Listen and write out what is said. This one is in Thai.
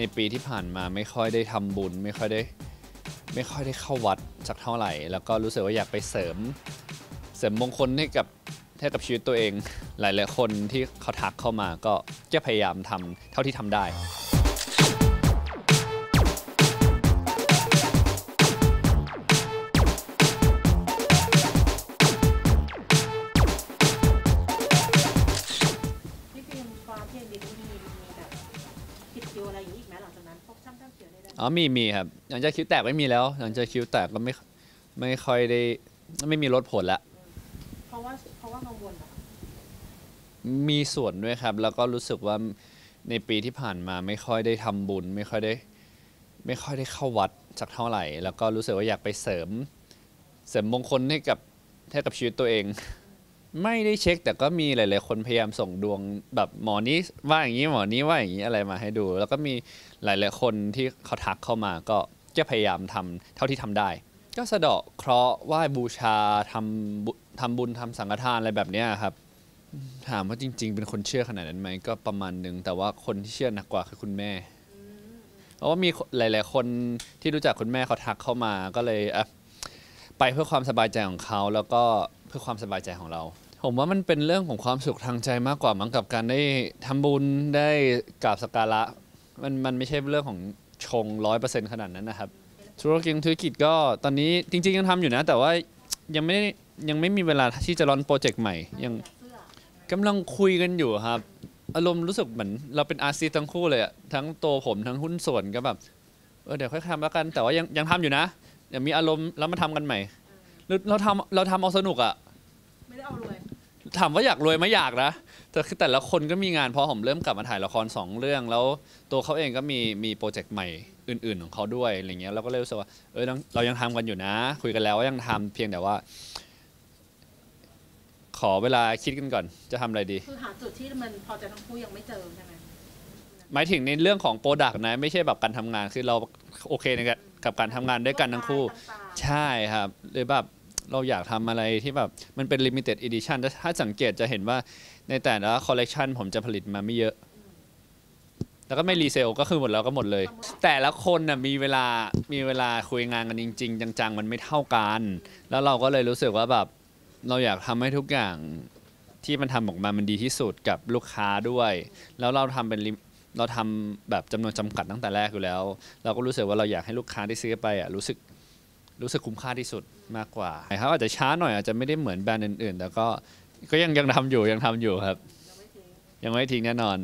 ในปีที่ผ่านมาไม่ค่อยได้ทำบุญ ไม่ค่อยได้ไม่ค่อยได้เข้าวัดสักเท่าไหร่ แล้วก็รู้สึกว่าอยากไปเสริม เสริมมงคลให้กับให้กับชีวิตตัวเอง หลาย ๆ คนที่เขาทักเข้ามาก็จะพยายามทำเท่าที่ทำได้ คิวอะไรอยู่อีกไหมหลังจากนั้นพวกช่างตั้งเขียวได้อ๋อมีมีครับหลังจากคิ้วแตกไม่มีแล้ว หลังจากคิ้วแตกก็ไม่ไม่ค่อยได้ไม่มีลดผลละเพราะว่าเพราะว่ากังวลเหรอมีส่วนด้วยครับ แล้วก็รู้สึกว่าในปีที่ผ่านมาไม่ค่อยได้ทำบุญ ไม่ค่อยได้ ไม่ค่อยได้เข้าวัดสักเท่าไหร่ แล้วก็รู้สึกว่าอยากไปเสริม เสริมมงคลให้กับให้กับชีวิตตัวเอง ไม่ได้เช็คแต่ก็มีหลายๆ คนพยายามส่งดวงแบบหมอนี้ว่าอย่างนี้หมอนี้ว่าอย่างนี้อะไรมาให้ดู แล้วก็มีหลายๆ คนที่เขาทักเข้ามาก็จะพยายามทำเท่าที่ทำได้ ก็สะเดาะเคราะห์ไหว้บูชาทำบุทำบุญทำสังฆทานอะไรแบบเนี้ยครับ ถามว่าจริง ๆ เป็นคนเชื่อขนาดนั้นไหมก็ประมาณหนึ่งแต่ว่าคนที่เชื่อหนักกว่าคือคุณแม่เพราะว่ามีหลาย ๆ คนที่รู้จักคุณแม่เขาทักเข้ามาก็เลยอไปเพื่อความสบายใจของเขาแล้วก็เพื่อความสบายใจของเรา ผมว่ามันเป็นเรื่องของความสุขทางใจมากกว่ามั้งกับการได้ทำบุญได้กราบสักการะมันมันไม่ใช่เรื่องของชงร้อยเปอร์เซ็นต์ขนาดนั้นนะครับ ธุรกิจธุรกิจก็ตอนนี้จริง ๆ ยังทำอยู่นะ แต่ว่ายังไม่ยังไม่มีเวลาที่จะ run โปรเจกต์ใหม่ยังกำลังคุยกันอยู่ครับ อารมณ์รู้สึกเหมือนเราเป็น artist ทั้งคู่เลยอะทั้งตัวผมทั้งหุ้นส่วนก็แบบเออเดี๋ยวค่อยทำแล้วกัน แต่ว่ายังยังทำอยู่นะเดี๋ยวมีอารมณ์แล้วมาทำกันใหม่หรือเราทำเราทำเอาสนุกอะไม่ได้เอารวย ถามว่าอยากรวยไหมอยากนะแต่คือแต่ละคนก็มีงานเพราะผมเริ่มกลับมาถ่ายละครสองเรื่อง แล้วตัวเขาเองก็มีมีโปรเจกต์ใหม่อื่น ๆ ของเขาด้วยอะไรเงี้ยเราก็เลยรู้สึกว่าเออเราเรายังทำกันอยู่นะ คุยกันแล้วว่ายังทำเพียงแต่ว่า ขอเวลาคิดกันก่อน จะทำอะไรดีคือหาจุดที่มันพอใจทั้งคู่ยังไม่เจอใช่ไหมหมายถึงในเรื่องของ product นะ ไม่ใช่แบบการทำงานคือเราโอเคในกับกับการทำงานด้วยกันทั้งคู่ต่างใช่ครับหรือแบบ เราอยากทำอะไรที่แบบมันเป็น limited edition ถ้าถ้าสังเกตจะเห็นว่าในแต่ละคอลเลกชันผมจะผลิตมาไม่เยอะ แล้วก็ไม่ resale ก็คือหมดแล้วก็หมดเลย แต่ละคนน่ะมีเวลามีเวลาคุยงานกันจริง ๆ จังๆ มันไม่เท่ากัน แล้วเราก็เลยรู้สึกว่าแบบเราอยากทำให้ทุกอย่างที่มันทำออกมามันดีที่สุดกับลูกค้าด้วย แล้วเราทำเป็นลิเราทำแบบจำนวนจำกัดตั้งแต่แรกอยู่แล้ว เราก็รู้สึกว่าเราอยากให้ลูกค้าที่ซื้อไปอะรู้สึก รู้สึกคุ้มค่าที่สุดมากกว่าครับอาจจะช้าหน่อยอาจจะไม่ได้เหมือนแบรนด์อื่นๆ แต่ก็ก็ยังยังทำอยู่ยังทำอยู่ครับ ยังไม่ทิ้งแน่นอน